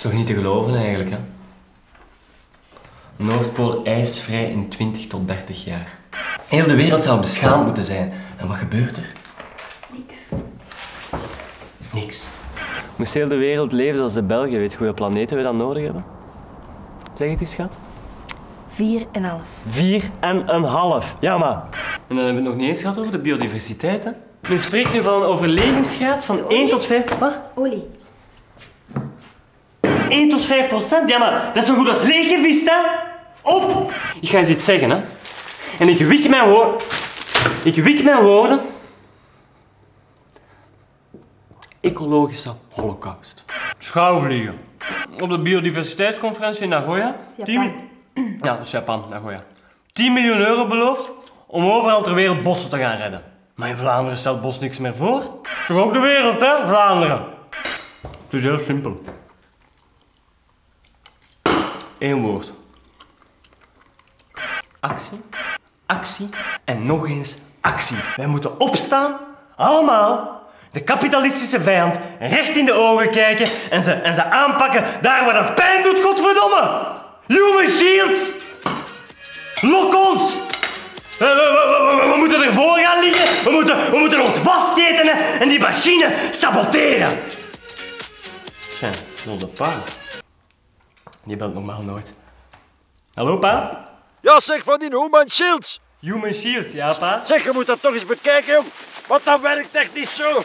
is toch niet te geloven eigenlijk, hè? Noordpool ijsvrij in 20 tot 30 jaar. Heel de wereld zou beschaamd moeten zijn. En wat gebeurt er? Niks. Niks. Moest heel de wereld leven zoals de Belgen, weet je hoeveel planeten we dan nodig hebben? Zeg het eens, schat. Vier en half. Vier en een half. Ja, maar. En dan hebben we het nog niet eens gehad over de biodiversiteit, hè? Men spreekt nu van een overlevingsgraad van 1 tot 5... Wat? Olie. 1 tot 5 procent? Ja, maar dat is nog goed als leeggevist, hè? Op! Ik ga eens iets zeggen, hè. En ik wik mijn woorden... Ik wik mijn woorden... Ecologische holocaust. Schouwvliegen. Op de biodiversiteitsconferentie in Nagoya... Japan. 10 mi- Ja, dat is Japan, Nagoya. 10 miljoen euro beloofd om overal ter wereld bossen te gaan redden. Maar in Vlaanderen stelt bos niks meer voor. Toch ook de wereld, hè, Vlaanderen? Het is heel simpel. Eén woord. Actie, actie en nog eens actie. Wij moeten opstaan, allemaal, de kapitalistische vijand recht in de ogen kijken en ze, en ze aanpakken daar waar dat pijn doet, godverdomme! Human Shields! Lok ons! We, we- we- we- we moeten ervoor gaan liggen, we moeten, we moeten ons vastketenen en die machine saboteren. Tja, dat is Die belt normaal nooit. Hallo, pa? Ja, zeg van die Human Shields. Human Shields, ja, pa? Zeg, je moet dat toch eens bekijken, jong. Want dat werkt echt niet zo.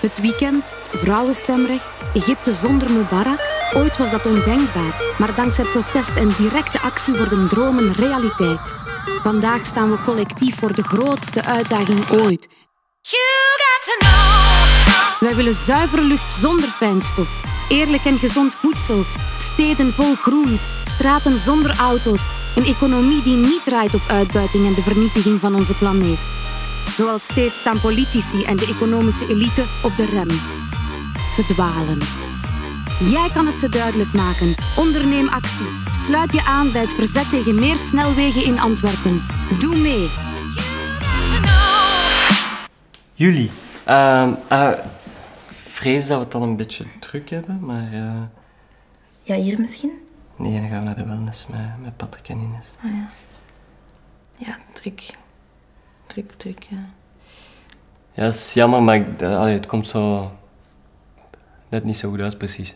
Het weekend, vrouwenstemrecht, Egypte zonder Mubarak. Ooit was dat ondenkbaar, maar dankzij protest en directe actie worden dromen realiteit. Vandaag staan we collectief voor de grootste uitdaging ooit. Wij willen zuivere lucht zonder fijnstof, eerlijk en gezond voedsel, steden vol groen, straten zonder auto's, een economie die niet draait op uitbuiting en de vernietiging van onze planeet. Zoals steeds staan politici en de economische elite op de rem. Ze dwalen. Jij kan het ze duidelijk maken. Onderneem actie. Sluit je aan bij het verzet tegen meer snelwegen in Antwerpen. Doe mee. Jullie. Ehm eh, vrees dat we het dan een beetje druk hebben, maar... eh, Ja, hier misschien? nee, dan gaan we naar de wellness met, met Patrick en Ines. Ja, druk. Druk, druk, ja. Ja, dat is jammer, maar ik, eh, allee, het komt zo... net niet zo goed uit, precies.